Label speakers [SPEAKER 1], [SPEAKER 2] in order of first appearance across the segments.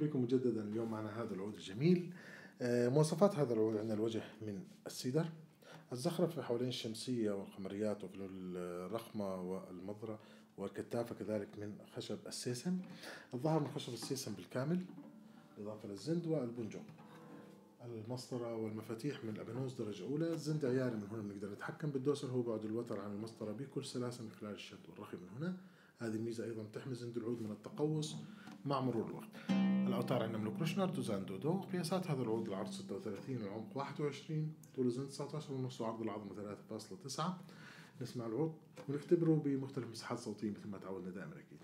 [SPEAKER 1] بكم مجددا اليوم معنا هذا العود الجميل. آه، مواصفات هذا العود عندنا الوجه من السيدر. الزخرفة حوالين الشمسية والقمريات وفي الرخمة والمضرة والكتافة كذلك من خشب السيسم. الظهر من خشب السيسم بالكامل إضافة للزند والبنجو المسطرة والمفاتيح من الأبانوس درجة أولى. الزند عياري من هنا بنقدر نتحكم بالدوسر. هو بعد الوتر عن المسطرة بكل سلاسة من خلال الشد والرخي من هنا. هذه الميزة أيضا تحمي زند العود من التقوس مع مرور الوقت. الأوتار عندنا من كروشنر دوزان دودو. قياسات هذا العود العرض 36 العمق 21 طول الزند 19 ونص وعرض العظمة 3.9 نسمع العود ونختبره بمختلف مساحات صوتية مثل ما تعودنا دائما أكيد.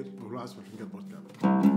[SPEAKER 1] عرض هذا العود نيجي للاختبار الأخير